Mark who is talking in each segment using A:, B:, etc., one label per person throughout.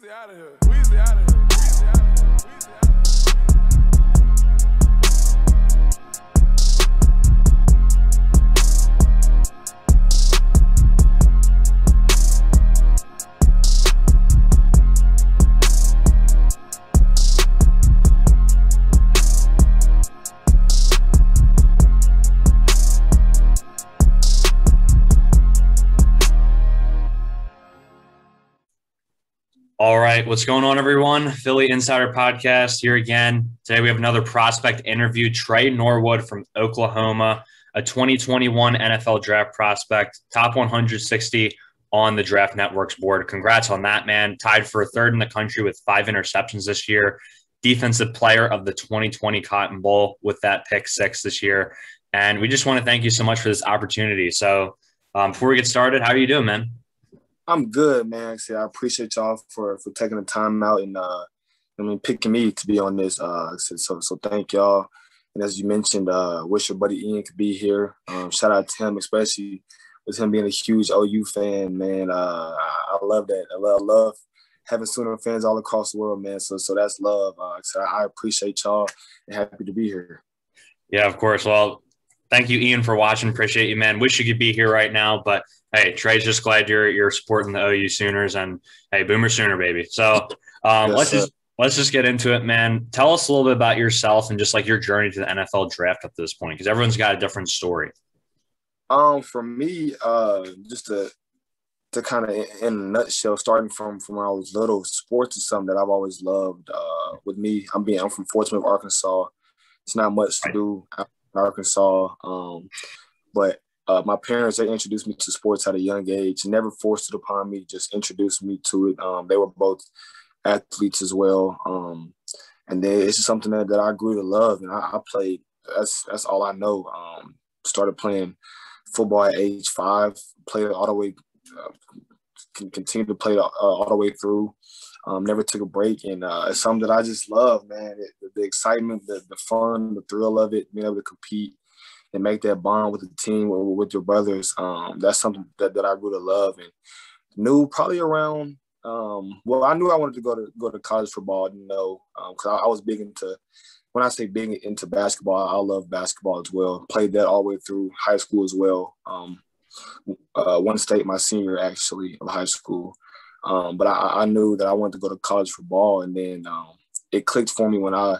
A: Weezy out of here. Weezy out of here. Weezy out of here. Weezy out of here.
B: Right, what's going on, everyone? Philly Insider Podcast here again. Today we have another prospect interview. Tre Norwood from Oklahoma, a 2021 NFL draft prospect, top 160 on the Draft Network's board. Congrats on that, man. Tied for third in the country with five interceptions this year. Defensive player of the 2020 Cotton Bowl with that pick six this year. And we just want to thank you so much for this opportunity. So, um, before we get started, how are you doing, man?
C: I'm good, man. See, I appreciate y'all for for taking the time out and uh, I mean picking me to be on this. Uh, so so, thank y'all. And as you mentioned, uh, wish your buddy Ian could be here. Um, shout out to him, especially with him being a huge OU fan, man. Uh, I love that. I love, I love having Sooner fans all across the world, man. So so that's love. Uh, so I appreciate y'all and happy to be here.
B: Yeah, of course. Well, thank you, Ian, for watching. Appreciate you, man. Wish you could be here right now, but hey, Tre's just glad you're you're supporting the OU Sooners, and hey, Boomer Sooner, baby. So um, yes, let's just let's just get into it, man. Tell us a little bit about yourself and just like your journey to the NFL draft up to this point, because everyone's got a different story.
C: Um, for me, uh, just to to kind of in a nutshell, starting from from when I was little, sports is something that I've always loved. Uh, with me, I'm being I'm from Fort Smith, Arkansas. It's not much to do in Arkansas. Um, but uh, my parents they introduced me to sports at a young age. Never forced it upon me. Just introduced me to it. Um, they were both athletes as well. Um, and they, it's just something that, that I grew to love. And I, I played. That's that's all I know. Um, started playing football at age five. Played all the way. Uh, can continue to play uh, all the way through. Um, never took a break, and uh, it's something that I just love, man. It, the, the, excitement, the, the fun, the thrill of it, being able to compete and make that bond with the team or with your brothers. Um, that's something that, that I to love and knew probably around. Um, well, I knew I wanted to go to go to college for ball. You know, because um, I, I, was big into. When I say being into basketball, I love basketball as well. Played that all the way through high school as well. Um, uh, one state my senior actually of high school. Um, but I, I, knew that I wanted to go to college for ball, and then um, it clicked for me when I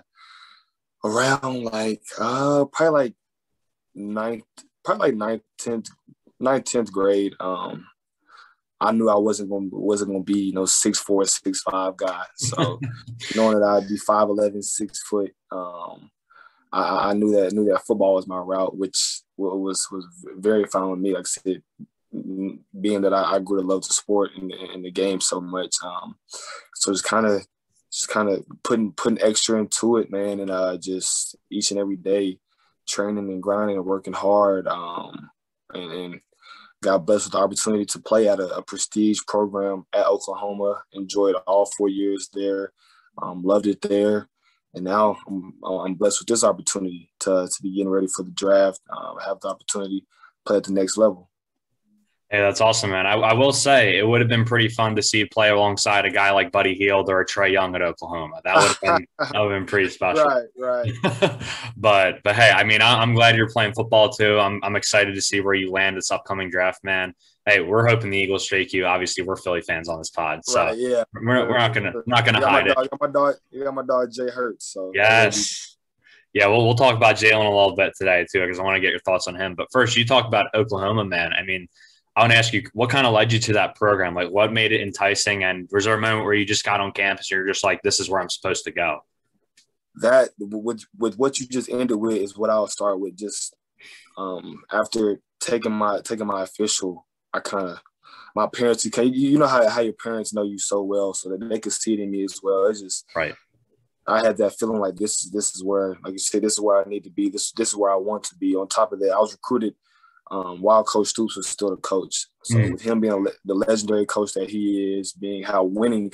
C: around like uh, probably like ninth, probably like ninth, tenth, ninth, tenth grade. Um, I knew I wasn't gonna wasn't going to be you know six four, six five guy. So knowing that I'd be five eleven, six foot, um, I, I, knew that knew that football was my route, which was was very fine with me. Like I said, being that I, I grew to love the sport and, and the game so much. Um, so just kind of just kind of putting putting extra into it, man, and uh, just each and every day training and grinding and working hard. Um, and, and got blessed with the opportunity to play at a, a, prestige program at Oklahoma. Enjoyed all four years there. Um, loved it there. And now I'm, I'm, blessed with this opportunity to, to be getting ready for the draft. Um, have the opportunity to play at the next level.
B: Hey, that's awesome, man. I, I, will say it would have been pretty fun to see play alongside a guy like Buddy Hield or a Trae Young at Oklahoma. That would have been that would have been pretty special.
C: Right, right.
B: but but hey, I mean, I, am glad you're playing football too. I'm I'm excited to see where you land this upcoming draft, man. Hey, we're hoping the Eagles strike you. Obviously, we're Philly fans on this pod, so
C: right, yeah,
B: we're, we're not gonna not gonna hide
C: dog,
B: it.
C: You got my dog, you got my dog Jay Hurts. So
B: yes. Yeah, well, we'll talk about Jalen a little bit today too, because I want to get your thoughts on him. But first, you talk about Oklahoma, man. I mean, I want to ask you, what kind of led you to that program? Like, what made it enticing? And was there a moment where you just got on campus and you're just like, this is where I'm supposed to go?
C: That with with what you just ended with is what I'll start with. Just um, after taking my taking my official, I kind of my parents. You know how how your parents know you so well, so that they could see it in me as well. It's just
B: right.
C: I had that feeling like this this is where, like you said, this is where I need to be. This this is where I want to be. On top of that, I was recruited um, while Coach Stoops was still the coach. So mm with him being the legendary coach that he is, being how winning,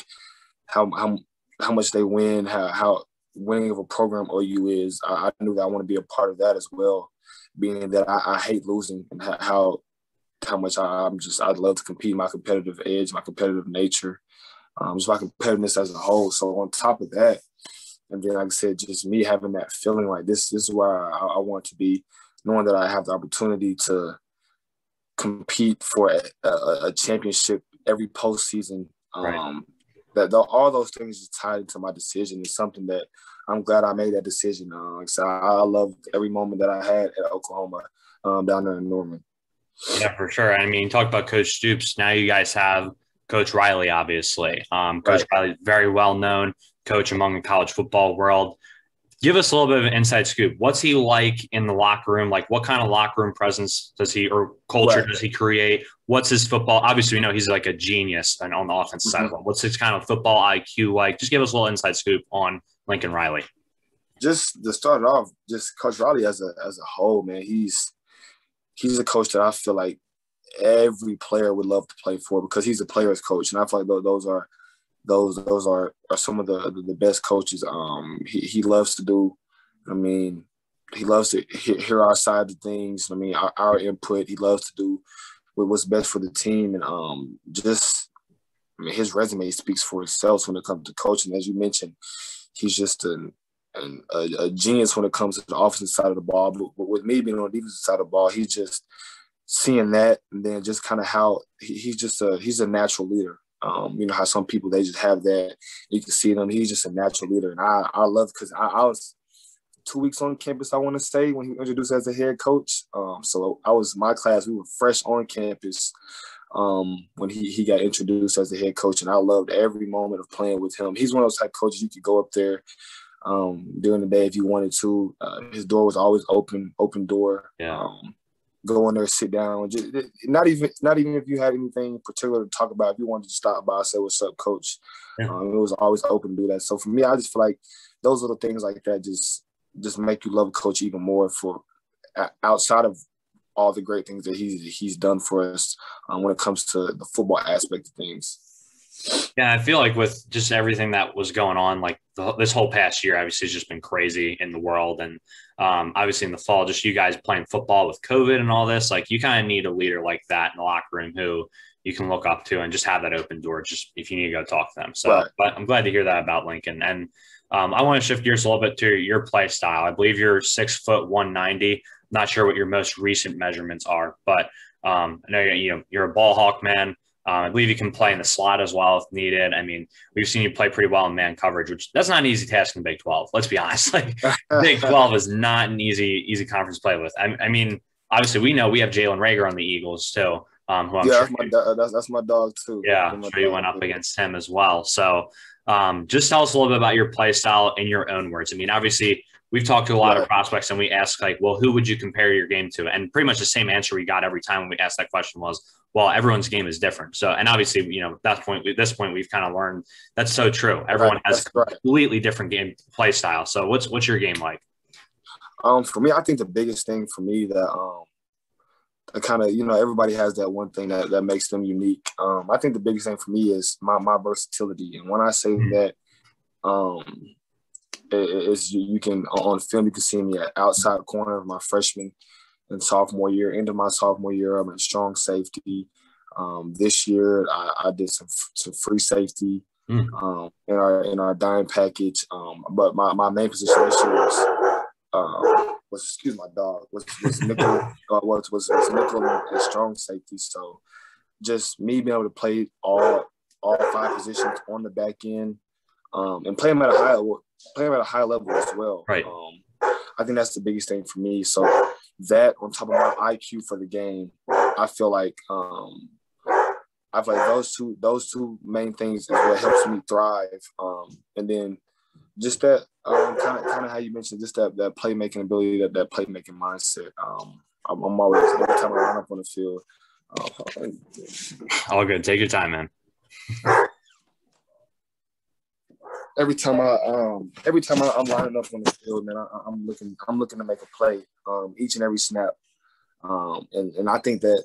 C: how how how much they win, how how winning of a program OU is, I, I knew that I want to be a part of that as well. Being that I, I hate losing and how how much I, am just I love to compete, my competitive edge, my competitive nature. um, just my competitiveness as a whole. So on top of that, and then like I said, just me having that feeling like this, this is where I, I want to be, knowing that I have the opportunity to compete for a, a, a championship every postseason. Um,
B: Right.
C: That the, all those things is tied into my decision is something that I'm glad I made that decision. Uh, like I, I, loved every moment that I had at Oklahoma um, down there in Norman.
B: Yeah, for sure. I mean, talk about Coach Stoops. Now you guys have Coach Riley, obviously. Um, Coach Riley, very well known coach among the college football world. Give us a little bit of an inside scoop. What's he like in the locker room? Like, what kind of locker room presence does he or culture
C: Right.
B: does he create? What's his football? Obviously, we know he's like a genius and on the offensive mm-hmm. side of it. What's his kind of football IQ like? Just give us a little inside scoop on Lincoln Riley.
C: just to start it off, just Coach Riley as a as a whole, man, he's he's a coach that I feel like every player would love to play for because he's a player's coach, and I feel like those are those those are, are some of the the best coaches. Um, he he loves to do. I mean, he loves to hear, our side of things. I mean, our, our input. He loves to do what- what's best for the team, and um, just I mean, his resume speaks for itself when it comes to coaching. As you mentioned, he's just an a, a genius when it comes to the offensive side of the ball. But, but with me being on the defensive side of the ball, he's just seeing that, and then just kind of how he, he's just a he's a natural leader. Um, you know how some people they just have that. You can see them. He's just a natural leader, and I I love because I, I was two weeks on campus. I want to say when he introduced as a head coach. Um, so I was my class. We were fresh on campus um, when he he got introduced as the head coach, and I loved every moment of playing with him. He's one of those type coaches you could go up there um, during the day if you wanted to. Uh, his door was always open, open door.
B: Yeah.
C: Um, go in there, sit down. Just, not even not even if you had anything particular to talk about. If you wanted to stop by, say what's up, coach.
B: Yeah.
C: Um, it was always open to do that. So for me, I just feel like those little things like that just just make you love coach even more for outside of all the great things that he's he's done for us um, when it comes to the football aspect of things.
B: Yeah, I feel like with just everything that was going on, like the, this whole past year, obviously, has just been crazy in the world, and um, obviously in the fall, just you guys playing football with COVID and all this, like you kind of need a leader like that in the locker room who you can look up to and just have that open door. Just if you need to go talk to them. So,
C: Right.
B: but I'm glad to hear that about Lincoln. And um, I want to shift gears a little bit to your play style. I believe you're six foot one ninety. Not sure what your most recent measurements are, but um, I know you're, you know you're a ball hawk man. Um, I believe you can play in the slot as well if needed. I mean, we've seen you play pretty well in man coverage, which that's not an easy task in Big 12. Let's be honest. Like Big 12 is not an easy easy conference to play with. I, I mean, obviously we know we have Jalen Reagor on the Eagles too, um, who I'm
C: yeah,
B: sure
C: that's my, that's, that's my dog too.
B: yeah, I'm sure you went up against him as well. So um, just tell us a little bit about your play style in your own words. I mean, obviously, we've talked to a lot of prospects and we ask, like, well, who would you compare your game to? And pretty much the same answer we got every time when we asked that question was, well, everyone's game is different. So, and obviously, you know, that point, at this point, we've kind of learned that's so true. Everyone
C: Right,
B: has
C: that's right.
B: completely different game play style. So, what's what's your game like?
C: Um, for me, I think the biggest thing for me that um, kind of you know everybody has that one thing that that makes them unique. Um, I think the biggest thing for me is my my versatility, and when I say
B: Mhm.
C: that, um, it, it's you, you can on film you can see me at outside corner of my freshman and sophomore year. End of my sophomore year, I'm at strong safety. Um, this year, I, I did some some free safety
B: Mm.
C: um, in our in our dime package. Um, but my, my main position this year was um, was excuse my dog was was nickel uh, was, was was nickel and, and strong safety. So just me being able to play all all five positions on the back end um, and play them at a high play them at a high level as well.
B: Right.
C: Um, I think that's the biggest thing for me. So that on top of my IQ for the game, I feel like um, I feel like those two those two main things is what helps me thrive. Um, and then just that um, kind of kind of how you mentioned just that that playmaking ability, that that playmaking mindset. Um, I'm, I'm always every time I run up on the field. Uh,
B: All good. Take your time, man.
C: every time I um every time I, I'm lining up on the field, man, I, I'm looking I'm looking to make a play um, each and every snap, um, and and I think that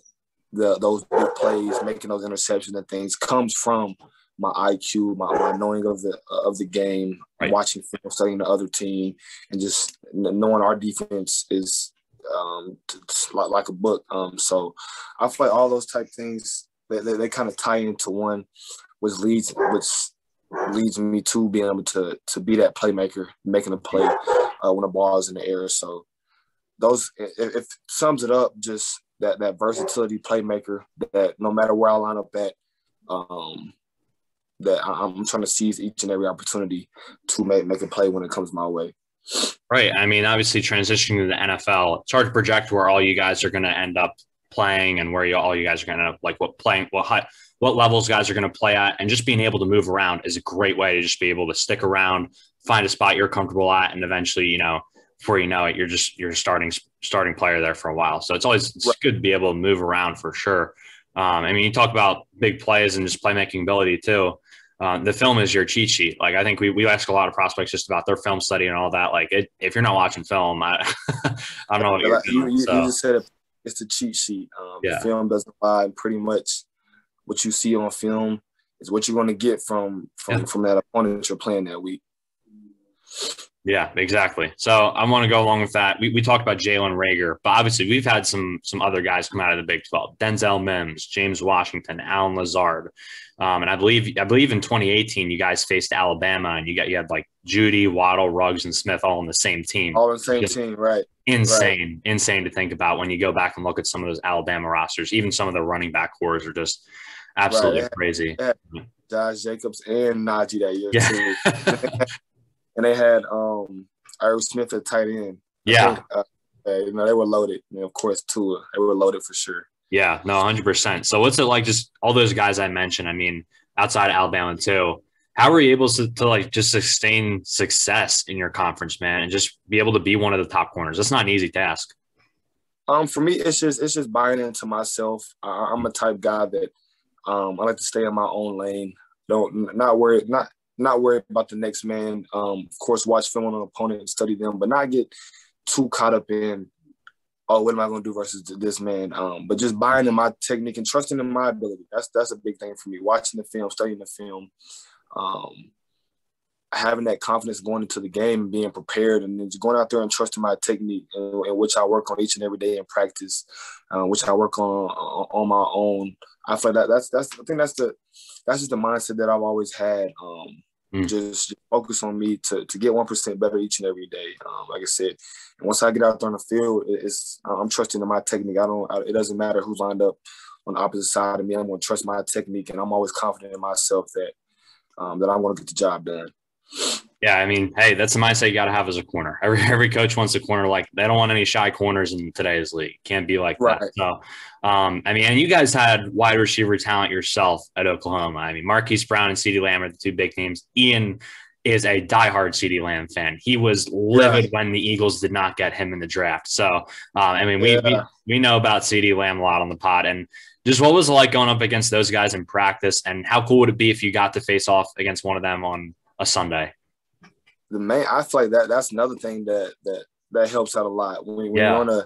C: the those big plays, making those interceptions and things, comes from my IQ, my, my knowing of the of the game,
B: Right.
C: watching film, studying the other team, and just knowing our defense is um, t- t- like, like a book. Um, so I feel like all those type things they, they, they kind of tie into one. which leads which leads me to being able to to be that playmaker, making a play uh, when the ball is in the air. So those if, if sums it up, just that that versatility playmaker that no matter where I line up at, um, that I'm trying to seize each and every opportunity to make make a play when it comes my way.
B: Right. I mean, obviously transitioning to the NFL, it's hard to project where all you guys are going to end up playing and where you, all you guys are going to like what playing what high, what levels guys are going to play at and just being able to move around is a great way to just be able to stick around find a spot you're comfortable at and eventually you know before you know it you're just you're starting starting player there for a while so it's always it's good to be able to move around for sure um, i mean you talk about big plays and just playmaking ability too uh, the film is your cheat sheet. Like I think we, we ask a lot of prospects just about their film study and all that. Like it, if you're not watching film, I, I don't know what you're
C: doing.
B: You,
C: so. you just said it it's the cheat sheet. Um, yeah. The film doesn't lie. Pretty much, what you see on film is what you're going to get from from yeah. from that opponent you're playing that week.
B: Yeah, exactly. So I want to go along with that. We, we talked about Jalen Reagor, but obviously we've had some some other guys come out of the Big 12. Denzel Mims, James Washington, Allen Lazard. Um, and I believe I believe in 2018 you guys faced Alabama and you got you had like Jeudy, Waddle, Ruggs, and Smith all on the same team.
C: All on the same Just team, right?
B: Insane, right. insane to think about when you go back and look at some of those Alabama rosters. Even some of the running back cores are just absolutely right. crazy.
C: Josh Jacobs and Najee that year yeah. too. and they had um Irv Smith at tight end.
B: Yeah.
C: Think, uh, you know, they were loaded. And of course, Tua, they were loaded for sure.
B: Yeah, no, 100%. So what's it like just all those guys I mentioned? I mean, outside of Alabama too, how were you able to, to like just sustain success in your conference, man, and just be able to be one of the top corners? That's not an easy task.
C: Um, for me, it's just it's just buying into myself. I, am a type guy that um, I like to stay in my own lane. Don't not worry, not not worry about the next man. Um, of course, watch film on an opponent study them, but not get too caught up in, oh, what am I going to do versus this man? Um, but just buying in my technique and trusting in my ability. That's that's a big thing for me. Watching the film, studying the film, um, having that confidence going into the game being prepared, and then just going out there and trusting my technique, in, and which I work on each and every day in practice, uh, which I work on on my own. I feel that that's that's I think that's the that's just the mindset that I've always had. Um, Mm. Just focus on me to, to get one percent better each and every day. Um, like I said, and once I get out there on the field, it's I'm trusting in my technique. I don't. I, it doesn't matter who's lined up on the opposite side of me. I'm going to trust my technique, and I'm always confident in myself that um, that I'm going to get the job done.
B: Yeah, I mean, hey, that's the mindset you got to have as a corner. Every every coach wants a corner like they don't want any shy corners in today's league. Can't be like right. that. So, um, I mean, and you guys had wide receiver talent yourself at Oklahoma. I mean, Marquise Brown and CeeDee Lamb are the two big names. Ian is a diehard CeeDee Lamb fan. He was livid when the Eagles did not get him in the draft. So, um, I mean, we, yeah. we we know about CeeDee Lamb a lot on the pod, and just what was it like going up against those guys in practice, and how cool would it be if you got to face off against one of them on a Sunday?
C: The main I feel like that that's another thing that that that helps out a lot when, when yeah. you're on a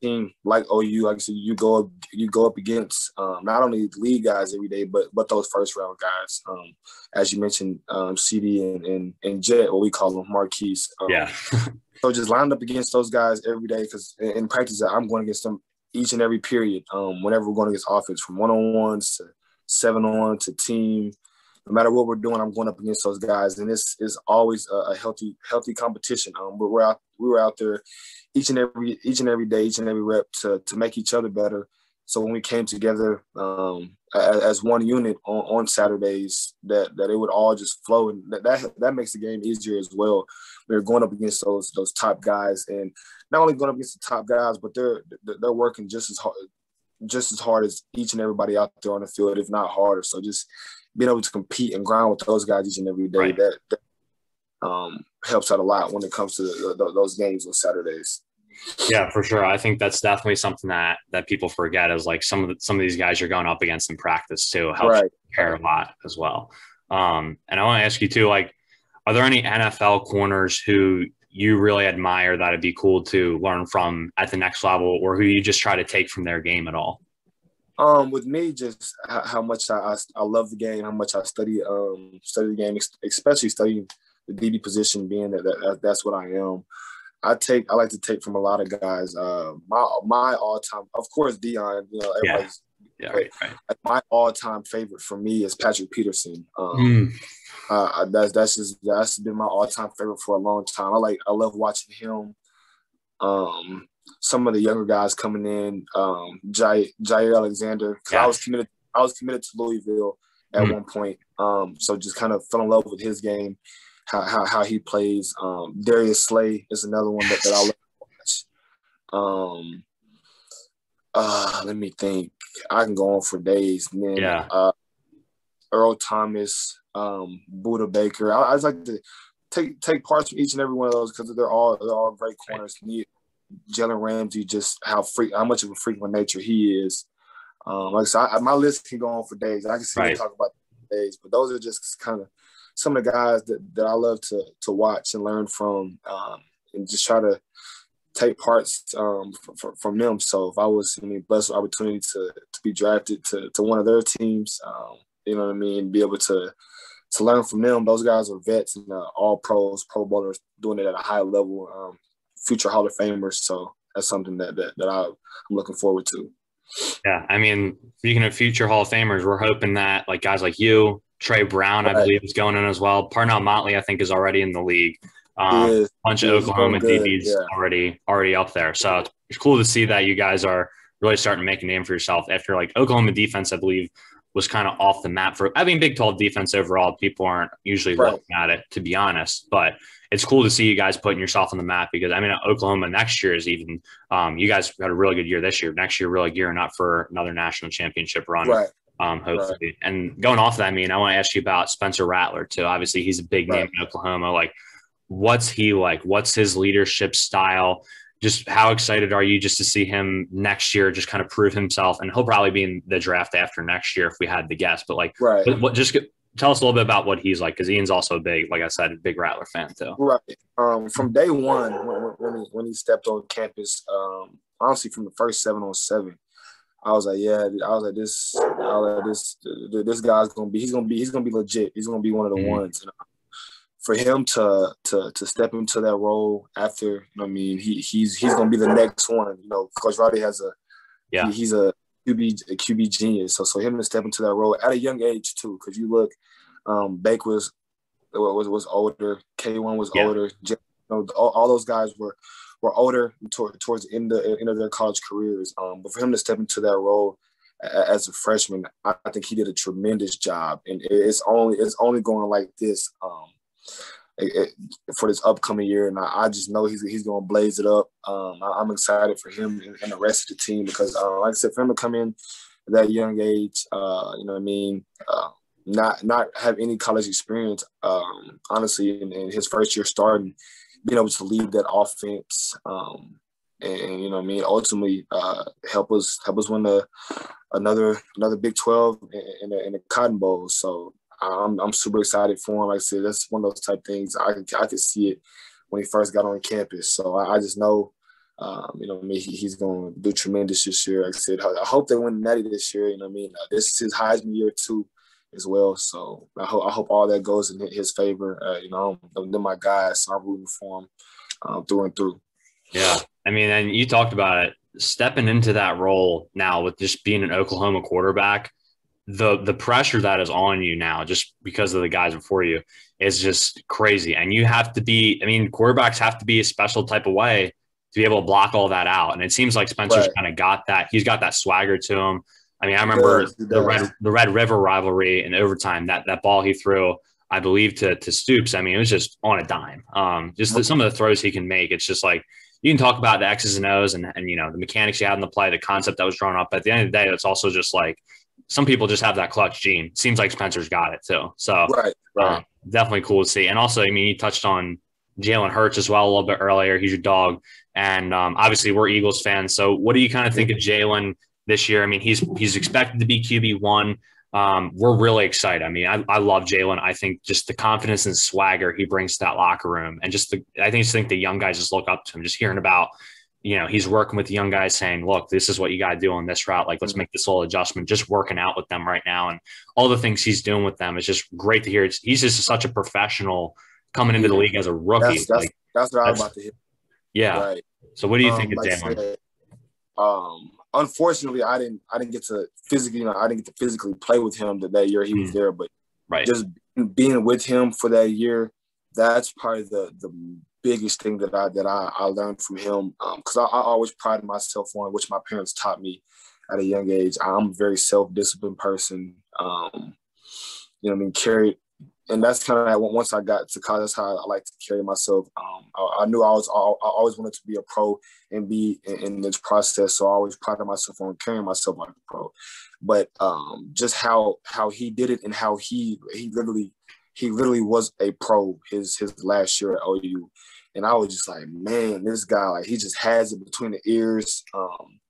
C: team like OU, like I said, you go up you go up against um, not only league guys every day, but but those first round guys. Um, as you mentioned, um, CeeDee and, and and Jet, what we call them, Marquise.
B: Um, yeah.
C: so just lined up against those guys every day because in, in, practice, I'm going against them each and every period. Um, whenever we're going against offense, from one on ones to seven on to team no matter what we're doing, I'm going up against those guys, and this is always a, healthy, healthy competition. Um, we're, out, we were out there each and every, each and every day, each and every rep to to make each other better. So when we came together um, as, as, one unit on, on, Saturdays, that that it would all just flow, and that, that that makes the game easier as well. We're going up against those those top guys, and not only going up against the top guys, but they're they're working just as hard just as hard as each and everybody out there on the field, if not harder. So just being able to compete and grind with those guys each and every day, right. that, that um, helps out a lot when it comes to the, the, those games on Saturdays.
B: Yeah, for sure. I think that's definitely something that that people forget is like some of the, some of these guys you're going up against in practice too helps right. care a lot as well. Um, and I want to ask you too, like, are there any NFL corners who you really admire that it'd be cool to learn from at the next level, or who you just try to take from their game at all?
C: Um, with me, just how, how much I, I, I love the game, how much I study um study the game, especially studying the DB position, being that, that that's what I am. I take I like to take from a lot of guys. Uh, my my all time, of course, Deion. You know, everybody's
B: Yeah, right, right.
C: My all-time favorite for me is Patrick Peterson. Um,
B: Mm,
C: uh, that's that's just that's been my all-time favorite for a long time. I like I love watching him. Um, some of the younger guys coming in, um, Jaire, Jaire Alexander. 'cause
B: Yeah.
C: I was committed. I was committed to Louisville at
B: Mhm.
C: one point. Um, so just kind of fell in love with his game, how how, how he plays. Um, Darius Slay is another one that, that I love to watch. Um, uh, let me think. I can go on for days. And then,
B: Yeah.
C: uh, Earl Thomas, um, Budda Baker. I, I just like to take take parts from each and every one of those because they're all they're all great corners. Me, Jalen Ramsey, just how freak, how much of a freak of nature he is. Um, like I said, my list can go on for days. I can see
B: Right.
C: talk about days, but those are just kind of some of the guys that, that I love to to watch and learn from, um, and just try to take parts um, from, from them. So if I was I mean, blessed with opportunity to to be drafted to to one of their teams, um, you know what I mean, be able to to learn from them. Those guys are vets and uh, all pros, pro bowlers, doing it at a high level, um, future Hall of Famers. So that's something that that, that I'm looking forward to.
B: yeah. I mean, speaking of future Hall of Famers, we're hoping that like guys like you, Tre Brown, I believe, is going in as well. Parnell Motley, I think, is already in the league. Um,
C: is.
B: bunch of Oklahoma DBs
C: yeah.
B: already already up there. So it's cool to see that you guys are really starting to make a name for yourself after like Oklahoma defense, I believe, was kind of off the map for I mean Big 12 defense overall. People aren't usually
C: Right.
B: looking at it to be honest, but it's cool to see you guys putting yourself on the map because I mean Oklahoma next year is even um, you guys had a really good year this year. Next year, really gearing up for another national championship run
C: Right.
B: um, hopefully. And going off that, I mean, I want to ask you about Spencer Rattler too. Obviously, he's a big name in Oklahoma. Like, what's he like? What's his leadership style? Just how excited are you just to see him next year, just kind of prove himself? And he'll probably be in the draft after next year if we had to guess. But like,
C: Right.
B: what, what just tell us a little bit about what he's like because Ian's also a big, like I said, a big Rattler fan too.
C: Right. Um, from day one, when, when- he, when he stepped on campus, um, honestly, from the first seven on seven, I was like, yeah, I was like, this, I was like, this, this guy's gonna be, he's gonna be, he's gonna be legit. He's gonna be one of the
B: Mhm.
C: ones. And, uh, for him to to to step into that role after, you know, I mean, he he's he's gonna be the next one. You know, Coach Roddy has a,
B: Yeah.
C: he- he's a QB a QB genius. So so him to step into that role at a young age too, because you look, um, Bake was was was older, K one was
B: Yeah.
C: older. You know, all, all those guys were were older toward, towards the end of, end of their college careers. Um, but for him to step into that role a- as a freshman, I, I think he did a tremendous job, and it's only it's only going like this um, it- for this upcoming year. And I, I just know he's he's going to blaze it up. Um, I, am excited for him and, and the rest of the team because, uh, like I said, for him to come in at that young age, uh, you know what I mean. Uh, not not have any college experience, um, honestly, in, in his first year starting, being able to lead that offense, um, and you know, what I mean, ultimately uh, help us help us win the another another Big Twelve in, the, in the Cotton Bowl. So I'm I'm super excited for him. Like I said, that's one of those type things I I could see it when he first got on campus. So I, I just know. Um, you know, mean, he, he's going to do tremendous this year. Like I said, I, I hope they win Natty this year. You know, what I mean, uh, this is his Heisman year too as well. So I hope I hope all that goes in his favor. Uh, you know, they're my guys, so I'm rooting for him um, through and through.
B: Yeah. I mean, and you talked about it stepping into that role now with just being an Oklahoma quarterback. The the pressure that is on you now, just because of the guys before you, is just crazy. And you have to be. I mean, quarterbacks have to be a special type of way to be able to block all that out. And it seems like Spencer's
C: Right.
B: kind of got that. He's got that swagger to him. I mean, I remember
C: does, he
B: the red the Red River rivalry in overtime. That that ball he threw, I believe, to to Stoops. I mean, it was just on a dime. Um, just the, some of the throws he can make. It's just like you can talk about the X's and O's and and you know the mechanics you had in the play, the concept that was drawn up. But at the end of the day, it's also just like some people just have that clutch gene. Seems like Spencer's got it too. So
C: Right, right.
B: um, definitely cool to see. And also, I mean, you touched on Jalen Hurts as well a little bit earlier. He's your dog, and um, obviously we're Eagles fans. So, what do you kind of think of Jalen this year? I mean, he's he's expected to be QB one. Um, we're really excited. I mean, I, I love Jalen. I think just the confidence and swagger he brings to that locker room, and just the I think just think the young guys just look up to him. Just hearing about, you know, he's working with the young guys, saying, "Look, this is what you got to do on this route. Like, let's make this little adjustment." Just working out with them right now, and all the things he's doing with them is just great to hear. It's, he's just such a professional coming into the league as a rookie.
C: That's that's,
B: like,
C: that's what I was about to hit.
B: yeah.
C: Right.
B: So, what do you
C: Um,
B: think of
C: like Um, unfortunately, I didn't I didn't get to physically, you know, I didn't get to physically play with him that, that year he was
B: Mm.
C: there. But
B: Right.
C: just being with him for that year, that's probably the the biggest thing that I that I, I learned from him. Because I, I always prided myself on which my parents taught me at a young age. I'm a very self disciplined person. Um, you know, I mean, carried, and that's kind of once I got to college, how I like to carry myself. Um, I, I knew I was I, I always wanted to be a pro and be in, in this process, so I always prided myself on carrying myself like a pro. But um, just how how he did it and how he he literally he literally was a pro his his last year at OU, and I was just like, man, this guy like he just has it between the ears. Um,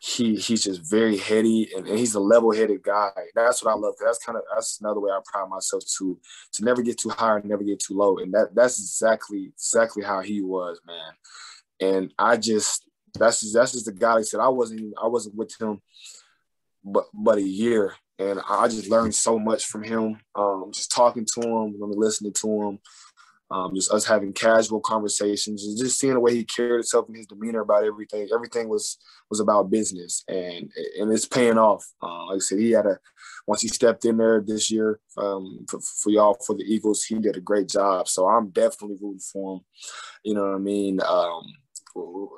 C: he he's just very heady and, and he's a level-headed guy. That's what I love. That's kind of that's another way I pride myself to to never get too high and never get too low. And that that's exactly exactly how he was, man. And I just that's just, that's just the guy that said I wasn't I wasn't with him but but a year. And I just learned so much from him. Um, just talking to him, listening to him, um, just us having casual conversations, and just seeing the way he carried himself and his demeanor about everything. Everything was was about business, and and it's paying off. Uh, like I said, he had a once he stepped in there this year um, for, for y'all for the Eagles, he did a great job. So I'm definitely rooting for him. You know what I mean? Um,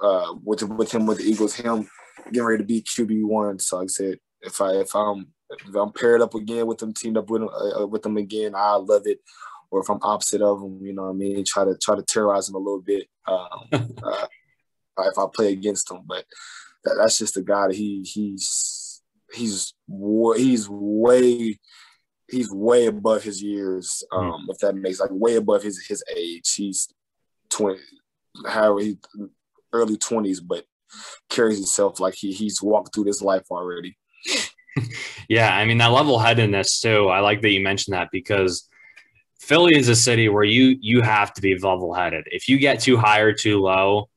C: uh, with with him with the Eagles, him getting ready to be QB one. So like I said, if I if I'm if I'm paired up again with them, teamed up with them uh, with them again, I love it. Or if I'm opposite of them, you know what I mean, try to try to terrorize them a little bit. Um, uh, if I play against them, but that, that's just the guy that he he's he's he's way he's way above his years. Um, if that makes like way above his his age. He's twenty, how he early twenties, but carries himself like he he's walked through this life already.
B: Yeah, I mean that level headedness too. I like that you mentioned that because Philly is a city where you you have to be level headed. If you get too high or too low,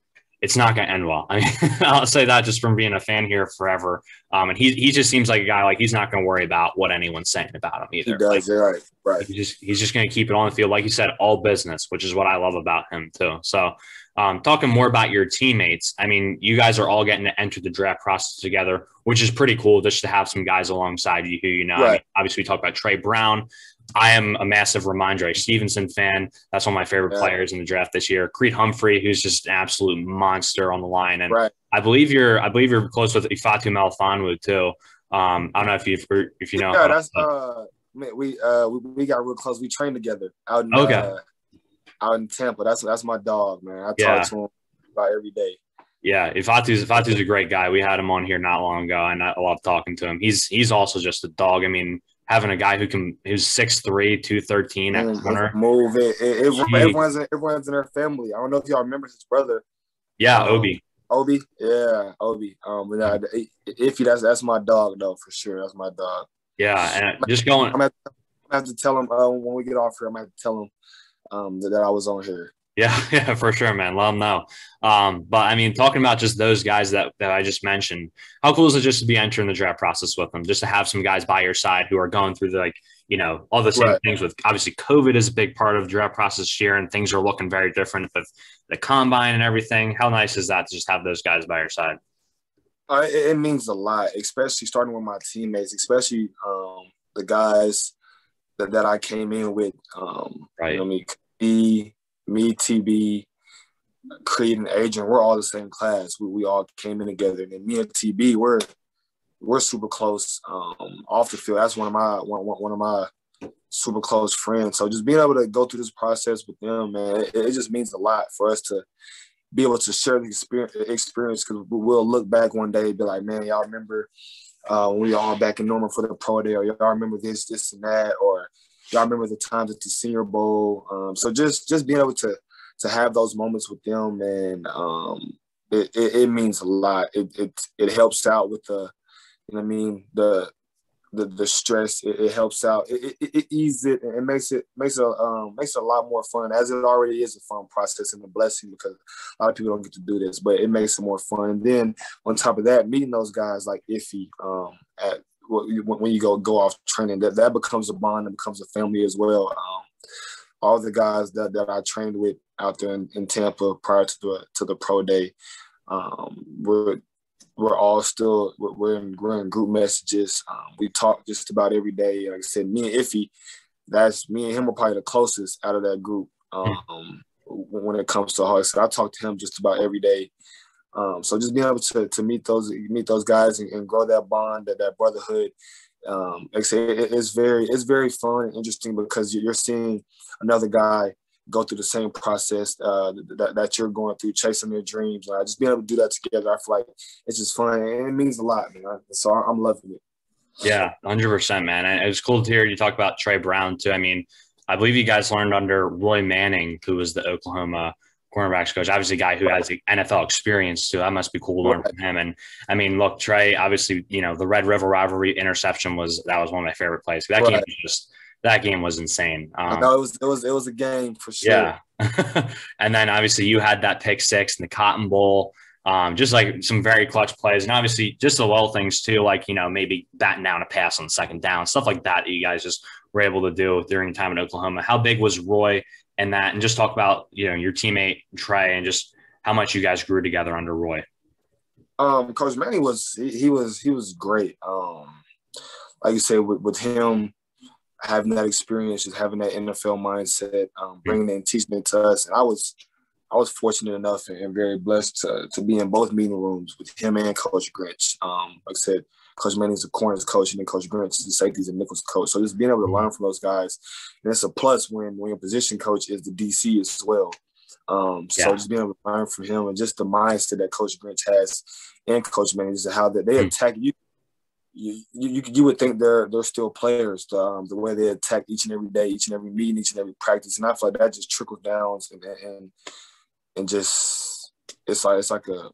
B: it's not going to end well. I mean, I'll say that just from being a fan here forever. Um, and he he just seems like a guy like he's not going to worry about what anyone's saying about him either.
C: He does,
B: Like,
C: right, right.
B: He's just he's just going to keep it on the field, like you said, all business, which is what I love about him too. So, um, talking more about your teammates, I mean, you guys are all getting to enter the draft process together, which is pretty cool just to have some guys alongside you who you know. I mean, obviously, we talk about Tre Brown. I am a massive Rhamondre Stevenson fan. That's one of my favorite
C: Yeah.
B: players in the draft this year. Creed Humphrey, who's just an absolute monster on the line, and
C: Right.
B: I believe you're I believe you're close with Ifatu Melifonwu too. Um, I don't know if you if you know.
C: Yeah, that's uh, we uh we, we got real close. We trained together out in
B: Okay.
C: uh, out in Tampa. That's that's my dog, man. I
B: Yeah.
C: talk to him about every day.
B: Yeah, Ifatu's Ifatu's a great guy. We had him on here not long ago, and I love talking to him. He's he's also just a dog. I mean, having a guy who can who's 6'3", 213 at
C: Mm,
B: corner.
C: Move it. it, it everyone's in, everyone's in their family. I don't know if y'all remember his brother,
B: Yeah,
C: Um,
B: Obi.
C: Obi. Yeah, Obi. Um, but uh, Iffy, that's that's my dog though for sure. That's my dog.
B: Yeah, and just going.
C: I'm gonna have to, I'm gonna have to tell him uh, when we get off here. I'm gonna have to tell him um that, that I was on here.
B: Yeah, yeah, for sure, man. Let them know. Um, but I mean, talking about just those guys that, that I just mentioned, how cool is it just to be entering the draft process with them? Just to have some guys by your side who are going through the, like, you know, all the same
C: Right.
B: things with obviously COVID is a big part of the draft process here, and things are looking very different with the combine and everything. How nice is that to just have those guys by your side?
C: Uh, it, it means a lot, especially starting with my teammates, especially um, the guys that, that I came in with. Um,
B: Right.
C: You know, me, me, me, TB, Creed, and Adrian. We're all the same class. We, we all came in together, and me and TB, we're we're super close um, off the field. That's one of my one, one of my super close friends. So just being able to go through this process with them, man, it, it just means a lot for us to be able to share the experience experience because we'll look back one day and be like, man, y'all remember uh, when we all back in Norman for the pro day, or y'all remember this, this, and that, or y'all remember the times at the Senior Bowl. Um, so just just being able to to have those moments with them, and um, it, it, it means a lot. It, it it helps out with the, you know, I mean the the, the stress. It, it helps out. It, it, it eases it and makes it makes it um, makes it a lot more fun, as it already is a fun process and a blessing because a lot of people don't get to do this, but it makes it more fun. And then on top of that, meeting those guys like Iffy um, at when when you go go off training, that that becomes a bond and becomes a family as well. Um, all the guys that, that I trained with out there in, in Tampa prior to the to the pro day, um, we're we're all still we're, in we're in group messages. Um, we talk just about every day. Like I said, me and Iffy, that's me and him are probably the closest out of that group. Um, when it comes to heart, so I talk to him just about every day. Um, so just being able to to meet those meet those guys and, and grow that bond, that that brotherhood. Um, like I say, it, it's very it's very fun and interesting because you're seeing another guy go through the same process uh, that, that you're going through, chasing their dreams. Uh, just being able to do that together, I feel like it's just fun and it means a lot, man. So I'm loving it.
B: Yeah, hundred percent, man. And it was cool to hear you talk about Tre Brown too. I mean, I believe you guys learned under Roy Manning, who was the Oklahoma cornerbacks coach. Obviously, a guy who has the NFL experience too. That must be cool to learn from him. And I mean, look, Tre, Obviously, you know the Red River rivalry interception was that was one of my favorite plays. That right. game was just that game was insane.
C: Um, no, it was it was it was a game for sure.
B: Yeah, and then obviously you had that pick six in the Cotton Bowl. Um, just like some very clutch plays, and obviously just the little things too, like you know maybe batting down a pass on second down, stuff like that. that you guys just were able to do during time in Oklahoma. How big was Roy and that? And just talk about you know your teammate Tre and just how much you guys grew together under Roy.
C: Um, Coach Manny was he, he was he was great. Um, like you said, with, with him, having that experience, just having that NFL mindset, um, bringing in teaching it to us. And I was, I was fortunate enough and, and, very blessed to, to be in both meeting rooms with him and Coach Grinch. Um, like I said, Coach Manning's the corners coach, and then Coach Grinch is the safeties and nickels coach. So just being able to learn from those guys, and it's a plus when when your position coach is the DC as well. Um, yeah. So just being able to learn from him and just the mindset that Coach Grinch has and Coach Manning is how that they mm-hmm. attack you you, you you would think they're they're still players. Um, the way they attack each and every day, each and every meeting, each and every practice, and I feel like that just trickles down and and and just it's like it's like a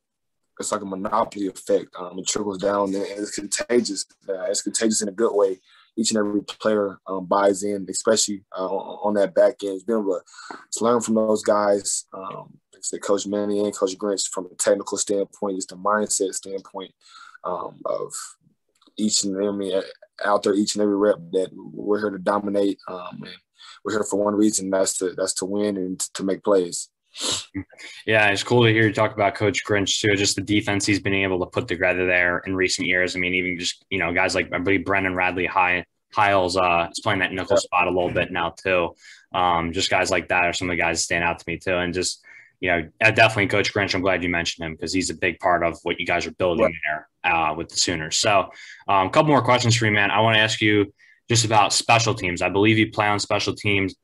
C: it's like a monopoly effect. Um, it trickles down and it's contagious. Uh, it's contagious in a good way. Each and every player um, buys in, especially uh, on, that back end. Being able to, learn from those guys, um, like Coach Manny and Coach Grinch, from a technical standpoint, just a mindset standpoint um, of each and every out there, each and every rep that we're here to dominate. Um, and we're here for one reason, that's to that's to win and to make plays.
B: Yeah, it's cool to hear you talk about Coach Grinch too. Just the defense he's been able to put together there in recent years. I mean, even just you know guys like I believe Brendan Radley High Hiles uh, is playing that nickel spot a little bit now too. Um, just guys like that are some of the guys that stand out to me too. And just you know, definitely Coach Grinch. I'm glad you mentioned him because he's a big part of what you guys are building there uh, with the Sooners. So, um, a couple more questions for you, man. I want to ask you just about special teams. I believe you play on special teams.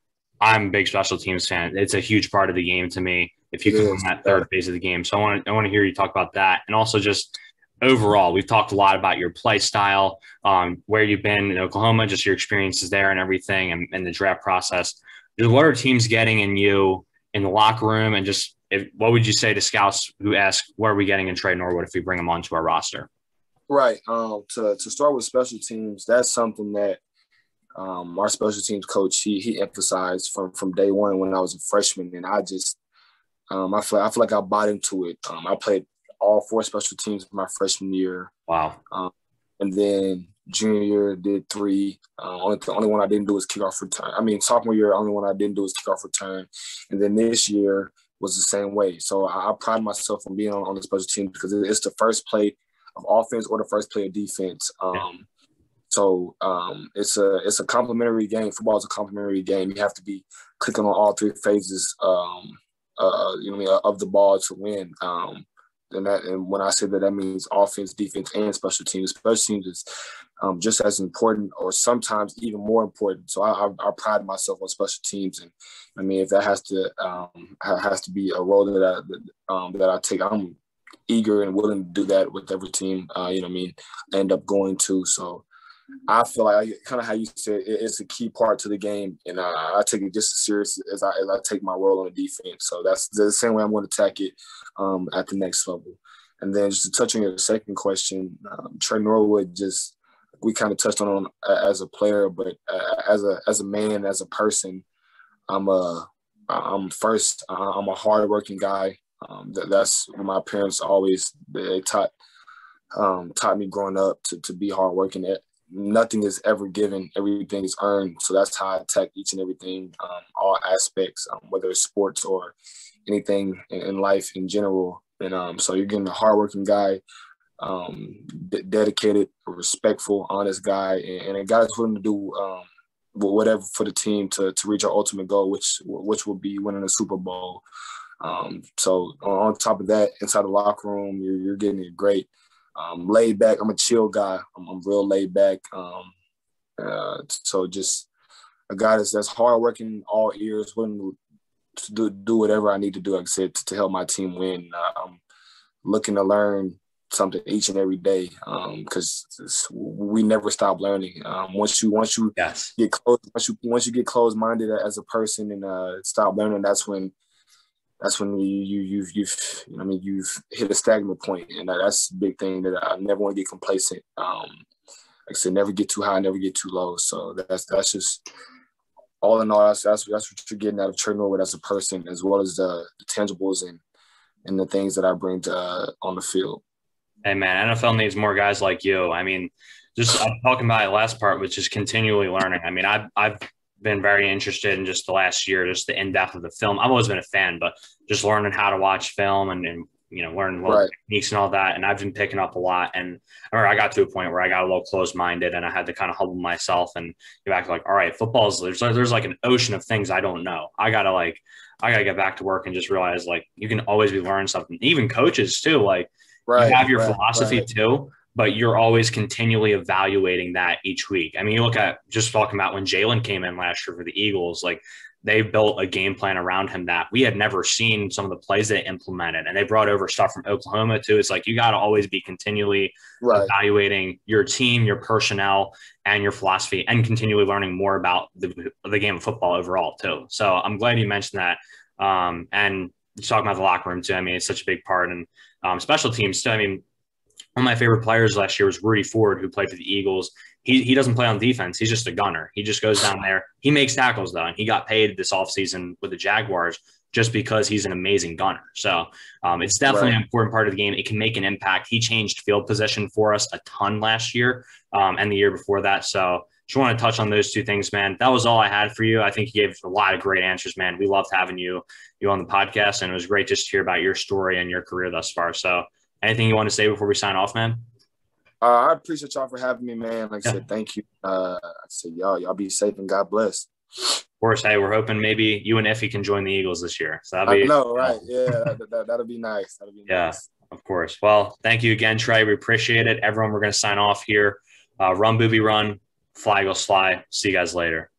B: I'm a big special teams fan. It's a huge part of the game to me. If you can win that third phase of the game, so I want to I want to hear you talk about that, and also just overall, we've talked a lot about your play style, um, where you've been in Oklahoma, just your experiences there and everything, and, and the draft process. What are teams getting in you in the locker room, and just if, what would you say to scouts who ask, "What are we getting in Tre Norwood if we bring him onto our roster?"
C: Right. Um, to to start with special teams, that's something that um, our special teams coach he he emphasized from from day one when I was a freshman, and I just um, I feel I feel like I bought into it. Um, I played all four special teams my freshman year.
B: Wow.
C: Um, and then junior year did three. Uh, only the only one I didn't do was kickoff return. I mean sophomore year, only one I didn't do was kickoff return, and then this year was the same way. So I, I pride myself on being on, on the special team because it's the first play of offense or the first play of defense. Um. So um, it's a it's a complementary game. Football is a complementary game. You have to be clicking on all three phases, um, uh, you know, of the ball to win. Um, and that and when I say that, that means offense, defense, and special teams. Special teams is um, just as important, or sometimes even more important. So I, I, I, pride myself on special teams, and I mean, if that has to um, has to be a role that I um, that I take, I'm eager and willing to do that with every team. Uh, you know, I mean, I end up going to. So I feel like kind of how you said it's a key part to the game, and uh, I take it just as serious as I, as I take my role on the defense. So that's the same way I'm going to attack it um, at the next level. And then just to touch on your second question, um, Tre Norwood just we kind of touched on uh, as a player, but uh, as a as a man, as a person, I'm a I'm first I'm a hardworking guy. Um, that, that's what my parents always they taught um, taught me growing up to, to be hardworking nothing is ever given, everything is earned. So that's how I attack each and everything, um, all aspects, um, whether it's sports or anything in, in life in general. And um, so you're getting a hardworking guy, um, d- dedicated, respectful, honest guy, and, and a guy that's willing to do um, whatever for the team to to reach our ultimate goal, which which will be winning a Super Bowl. Um, so on top of that, inside the locker room, you're, you're getting a great. Um, laid back. I'm a chill guy. I'm, I'm real laid back. Um, uh, so just a guy that's that's hardworking, all ears, willing to do, do whatever I need to do, like I said, to, to help my team win. Uh, I'm looking to learn something each and every day because um, we never stop learning. Um, once you once you
B: yes.
C: get close, once you once you get closed minded as a person and uh, stop learning, that's when that's when you you you've you've you know, I mean you've hit a stagnant point, and that's a big thing that I never want to get complacent. Um, like I said, never get too high, never get too low. So that's that's just all in all, that's that's, that's what you're getting out of Tre Norwood as a person, as well as the, the tangibles and and the things that I bring to uh, on the field.
B: Hey man, NFL needs more guys like you. I mean, just I'm talking about the last part, which is continually learning. I mean, I've I've been very interested in just the last year, just the in depth of the film. I've always been a fan, but just learning how to watch film and, and you know, learning
C: Right.
B: techniques and all that. And I've been picking up a lot. And I remember I got to a point where I got a little closed minded and I had to kind of humble myself and get back to like, all right, football's there's there's like an ocean of things I don't know. I gotta like I gotta get back to work and just realize like you can always be learning something. Even coaches too, like
C: Right.
B: you have your
C: right,
B: philosophy too, but you're always continually evaluating that each week. I mean, you look at just talking about when Jalen came in last year for the Eagles, like they built a game plan around him that we had never seen some of the plays they implemented, and they brought over stuff from Oklahoma too. It's like you got to always be continually
C: Right.
B: evaluating your team, your personnel, and your philosophy, and continually learning more about the, the game of football overall too. So I'm glad you mentioned that. Um, and talking about the locker room too. I mean, it's such a big part, and um, special teams too. I mean, one of my favorite players last year was Rudy Ford, who played for the Eagles. He, he doesn't play on defense. He's just a gunner. He just goes down there. He makes tackles though, and he got paid this offseason with the Jaguars just because he's an amazing gunner. So um, it's definitely
C: Right.
B: an important part of the game. It can make an impact. He changed field position for us a ton last year um, and the year before that. So just want to touch on those two things, man. That was all I had for you. I think you gave a lot of great answers, man. We loved having you you on the podcast, and it was great just to hear about your story and your career thus far. So anything you want to say before we sign off, man?
C: Uh, I appreciate y'all for having me, man. Like I said, thank you. Uh, I said, y'all, y'all be safe and God bless.
B: Of course, hey, we're hoping maybe you and Effie can join the Eagles this year. So that'll
C: I
B: be
C: know, right? Yeah, that, that, that'll be nice. That'll be
B: Yeah.
C: nice.
B: Of course. Well, thank you again, Tre. We appreciate it. Everyone, we're going to sign off here. Uh, run, booby, run. Fly, go, fly. See you guys later.